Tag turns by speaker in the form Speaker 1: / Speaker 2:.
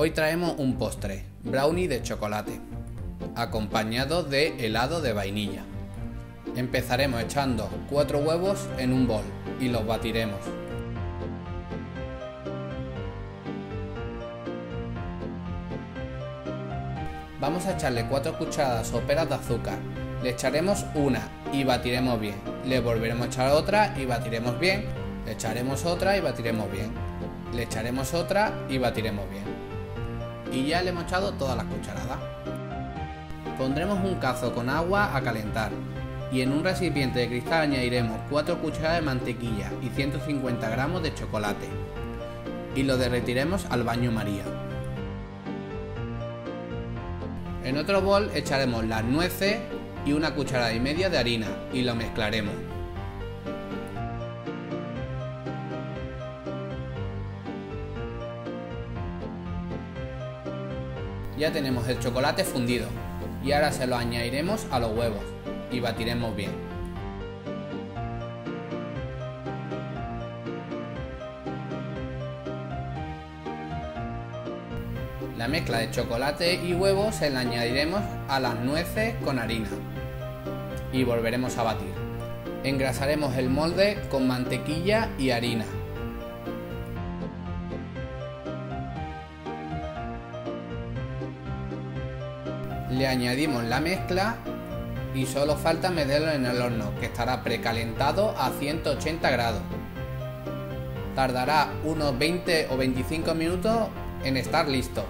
Speaker 1: Hoy traemos un postre, brownie de chocolate, acompañado de helado de vainilla. Empezaremos echando 4 huevos en un bol y los batiremos. Vamos a echarle 4 cucharadas soperas de azúcar. Le echaremos una y batiremos bien. Le volveremos a echar otra y batiremos bien. Le echaremos otra y batiremos bien. Le echaremos otra y batiremos bien y ya le hemos echado todas las cucharadas. Pondremos un cazo con agua a calentar y en un recipiente de cristal añadiremos 4 cucharadas de mantequilla y 150 gramos de chocolate y lo derretiremos al baño María. En otro bol echaremos las nueces y una cucharada y media de harina y lo mezclaremos. Ya tenemos el chocolate fundido y ahora se lo añadiremos a los huevos y batiremos bien. La mezcla de chocolate y huevos se la añadiremos a las nueces con harina y volveremos a batir. Engrasaremos el molde con mantequilla y harina le añadimos la mezcla y solo falta meterlo en el horno que estará precalentado a 180 grados. Tardará unos 20 o 25 minutos en estar listo.